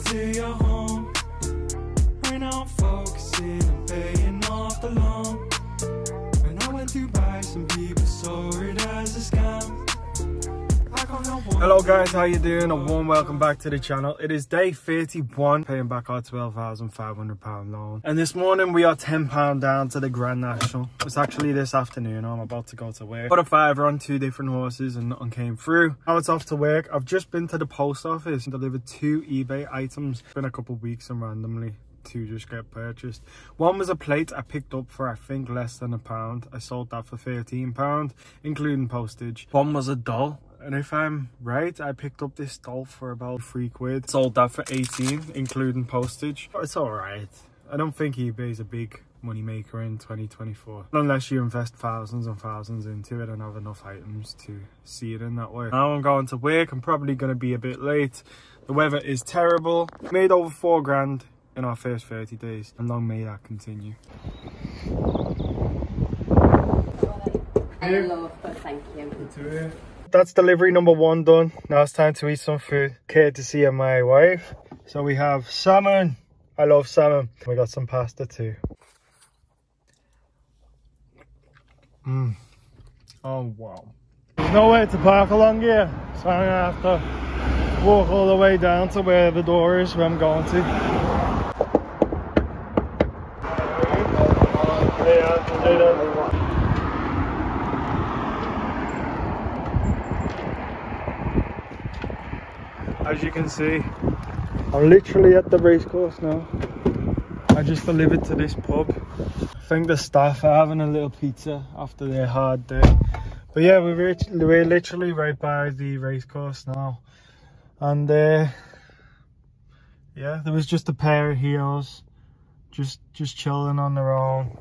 into your home. Hello guys, how you doing? A warm welcome back to the channel. It is day 31, paying back our £12,500 loan. And this morning we are £10 down to the Grand National. It's actually this afternoon, I'm about to go to work. Put a fiver on two different horses and nothing came through. Now it's off to work. I've just been to the post office and delivered two eBay items. It's been a couple weeks and randomly two just get purchased. One was a plate I picked up for I think less than a pound. I sold that for 13 pound, including postage. One was a doll and if I'm right, I picked up this doll for about three quid. Sold that for 18, including postage. Oh, it's all right. I don't think eBay's a big money maker in 2024 unless you invest thousands and thousands into it and have enough items to see it in that way now i'm going to work i'm probably going to be a bit late the weather is terrible made over four grand in our first 30 days and long may that continue I love, but thank you. That's delivery number one done. Now it's time to eat some food. Courtesy of my wife. So we have salmon. I love salmon. We got some pasta too. Mm. oh wow. There's nowhere to park along here so i'm gonna have to walk all the way down to where the door is where i'm going to as you can see. I'm literally at the race course now. I just delivered to this pub. I think the staff are having a little pizza after their hard day. But yeah we're, we're literally right by the race course now. And uh, yeah there was just a pair of heels just just chilling on their own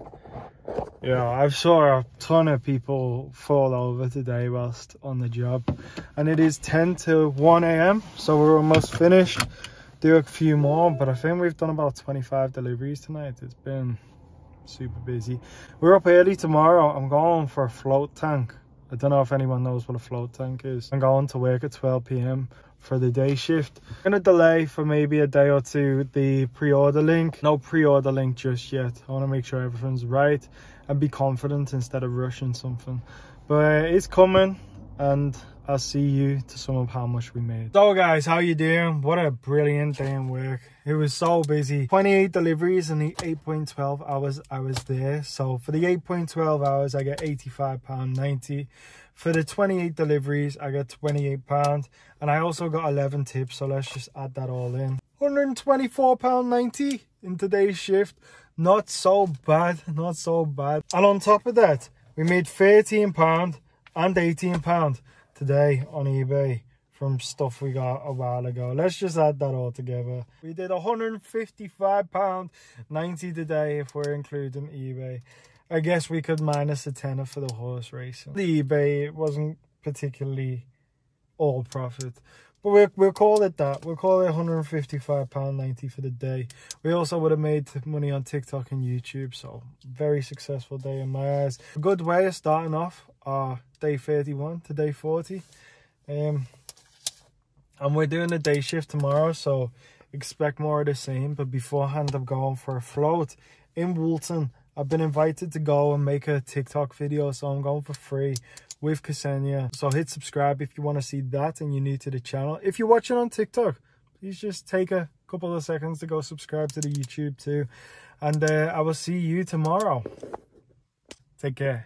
yeah, I've saw a ton of people fall over today whilst on the job. And it is 10 to 1 a.m. So we're almost finished. Do a few more, but I think we've done about 25 deliveries tonight. It's been super busy. We're up early tomorrow. I'm going for a float tank. I don't know if anyone knows what a float tank is. I'm going to work at 12 p.m for the day shift. I'm gonna delay for maybe a day or two the pre-order link. No pre-order link just yet. I wanna make sure everything's right and be confident instead of rushing something. But it's coming and I'll see you to sum up how much we made. So guys, how you doing? What a brilliant day in work. It was so busy. 28 deliveries in the 8.12 hours I was there. So for the 8.12 hours, I get £85.90. For the 28 deliveries, I get £28. And I also got 11 tips, so let's just add that all in. £124.90 in today's shift. Not so bad, not so bad. And on top of that, we made £13 and £18 today on eBay from stuff we got a while ago. Let's just add that all together. We did £155.90 today if we're including eBay. I guess we could minus a tenner for the horse racing. The eBay wasn't particularly all profit. But we'll, we'll call it that. We'll call it £155.90 for the day. We also would have made money on TikTok and YouTube. So, very successful day in my eyes. A good way of starting off our day 31 to day 40. Um, and we're doing a day shift tomorrow. So, expect more of the same. But beforehand, I'm going for a float in Woolton. I've been invited to go and make a TikTok video. So, I'm going for free with Ksenia. So hit subscribe if you want to see that and you're new to the channel. If you're watching on TikTok, please just take a couple of seconds to go subscribe to the YouTube too. And uh, I will see you tomorrow. Take care.